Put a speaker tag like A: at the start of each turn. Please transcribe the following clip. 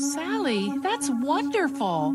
A: Sally, that's wonderful.